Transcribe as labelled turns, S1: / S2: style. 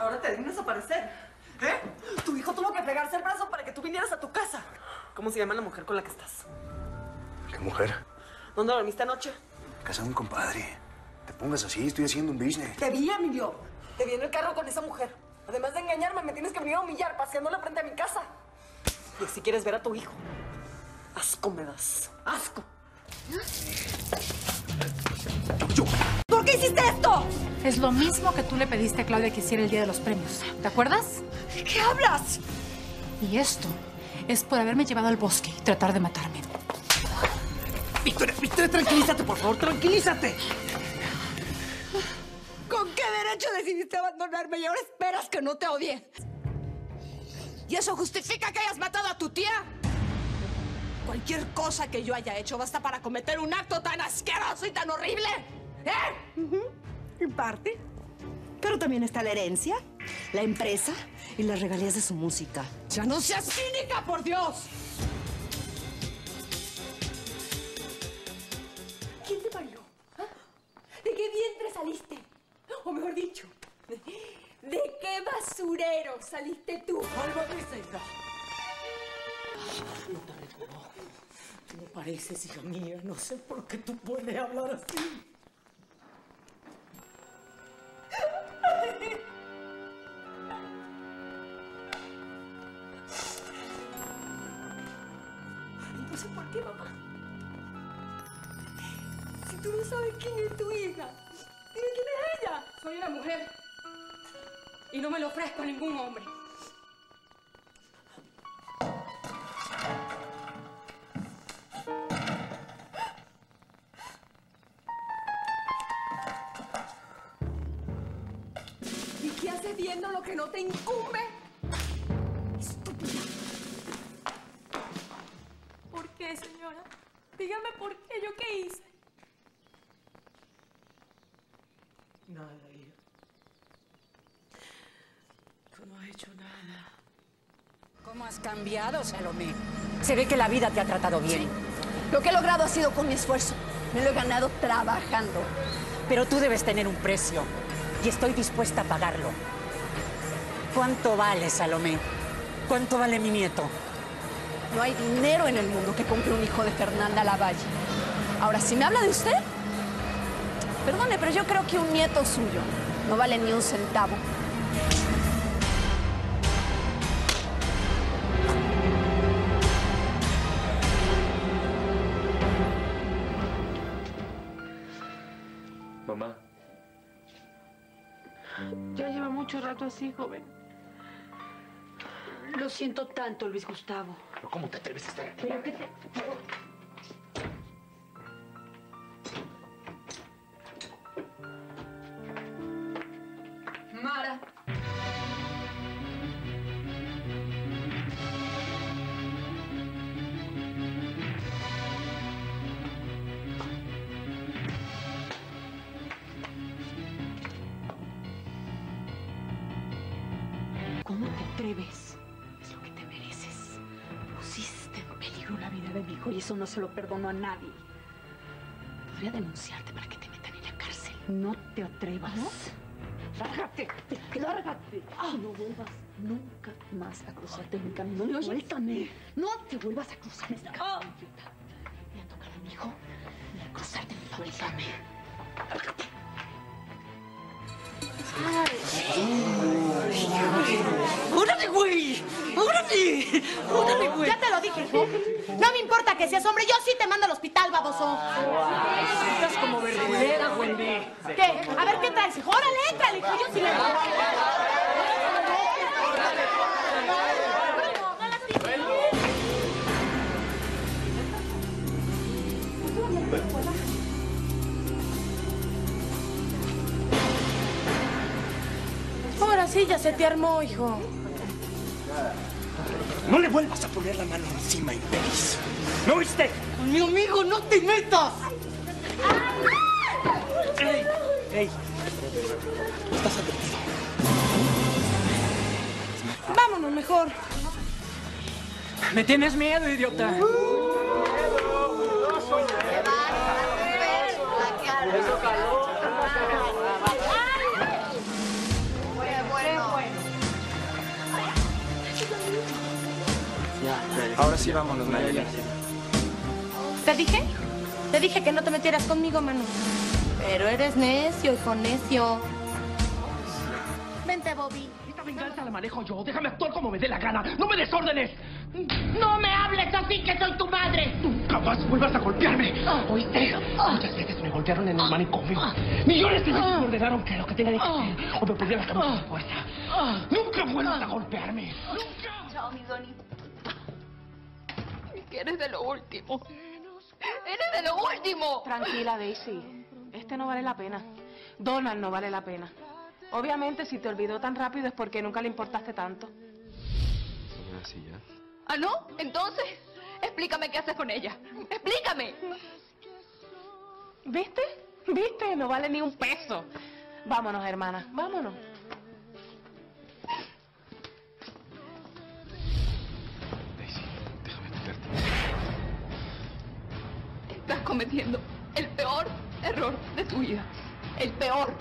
S1: ahora te dignas a aparecer. ¿Eh? Tu hijo tuvo que pegarse el brazo para que tú vinieras a tu casa. ¿Cómo se llama la mujer con la que estás?
S2: ¿Qué mujer?
S1: ¿Dónde dormiste anoche?
S2: Casa de un compadre. Te pongas así, estoy haciendo un business.
S1: Te vi, Emilio. Te vi en el carro con esa mujer. Además de engañarme, me tienes que venir a humillar paseándola frente a mi casa. Y si quieres ver a tu hijo, asco me das. Asco. ¿Por qué hiciste esto?
S3: Es lo mismo que tú le pediste a Claudia que hiciera el día de los premios. ¿Te acuerdas?
S1: ¿De qué hablas?
S3: Y esto es por haberme llevado al bosque y tratar de matarme.
S1: Victoria, Victoria, tranquilízate, por favor, tranquilízate. ¿Con qué derecho decidiste abandonarme y ahora esperas que no te odie? ¿Y eso justifica que hayas matado a tu tía? Cualquier cosa que yo haya hecho basta para cometer un acto tan asqueroso y tan horrible. ¿Eh?
S4: En parte. Pero también está la herencia, la empresa y las regalías de su música.
S1: ¡Ya no seas cínica, por Dios!
S5: ¿Quién te parió? ¿Ah? ¿De qué vientre saliste? O mejor dicho, ¿de qué basurero saliste tú?
S1: Algo dice, hija. No te reconozco. No pareces hija mía. No sé por qué tú puedes hablar así.
S5: ¿Por qué, mamá? Si tú no sabes quién es tu hija, dime quién es ella.
S3: Soy una mujer. Y no me lo ofrezco a ningún hombre.
S5: ¿Y qué haces viendo lo que no te incumbe?
S3: Qué, señora? Dígame por qué, yo qué hice.
S1: Nada, hija. Tú no has hecho nada.
S4: ¿Cómo has cambiado, Salomé? Se ve que la vida te ha tratado bien.
S5: Lo que he logrado ha sido con mi esfuerzo. Me lo he ganado trabajando.
S4: Pero tú debes tener un precio. Y estoy dispuesta a pagarlo. ¿Cuánto vale, Salomé? ¿Cuánto vale mi nieto?
S5: No hay dinero en el mundo que compre un hijo de Fernanda Lavalle. Ahora, si me habla de usted, perdone, pero yo creo que un nieto suyo no vale ni un centavo.
S6: Mamá,
S3: Ya lleva mucho rato así, joven.
S4: Lo siento tanto, Luis Gustavo.
S6: ¿Pero ¿cómo te atreves a estar aquí?
S4: Pero qué te...
S3: Mara.
S4: ¿Cómo te atreves? De mi hijo y eso no se lo perdono a nadie. Podría denunciarte para que te metan en la cárcel. No te atrevas. ¡Lárgate! ¡Lárgate! No vuelvas nunca más a cruzarte en mi camino. No, suéltame. No te vuelvas a cruzar esta camino. Ni a tocar a mi hijo, ni a cruzarte en mi familia. ¡Lárgate!
S1: ¡Órale! ¡Órale, güey!
S3: Ya te lo dije, hijo. No me importa que seas hombre, yo sí te mando al hospital, baboso.
S1: Estás como verdulera, Wendy.
S3: ¿Qué? A ver qué traes, hijo. Órale, éntrale, hijo. Yo sí le Ahora sí, ya se te armó, hijo.
S2: No le vuelvas a poner la mano encima, infeliz. ¿No oíste?
S1: Mi amigo, no te metas.
S2: ¡Ey! ¡Ey! Estás advertido.
S3: Vámonos mejor.
S1: Me tienes miedo, idiota.
S7: Ahora sí vámonos, María.
S3: ¿Te dije? Te dije que no te metieras conmigo, Manu. Pero eres necio, hijo necio. Vente, Bobby.
S6: Esta venganza la manejo yo. Déjame actuar como me dé la gana. ¡No me desórdenes!
S3: ¡No me hables así, que soy tu madre!
S6: Nunca más vuelvas a golpearme. ¿Oíste? Muchas veces me golpearon en el manicomio. Millones de veces me ordenaron que lo que tenía que hacer. O me pondrían la camisa de fuerza. Nunca vuelvas a golpearme. ¡Nunca!
S8: Chao, mi Donny. Que eres de lo último. Eres de lo último.
S3: Tranquila, Daisy. Este no vale la pena. Donald no vale la pena. Obviamente, si te olvidó tan rápido es porque nunca le importaste tanto.
S7: Así ya.
S8: ¿Ah, no? Entonces, explícame qué haces con ella. Explícame.
S3: ¿Viste? ¿Viste? No vale ni un peso. Vámonos, hermana. Vámonos.
S8: Cometiendo el peor error de tu vida. El peor.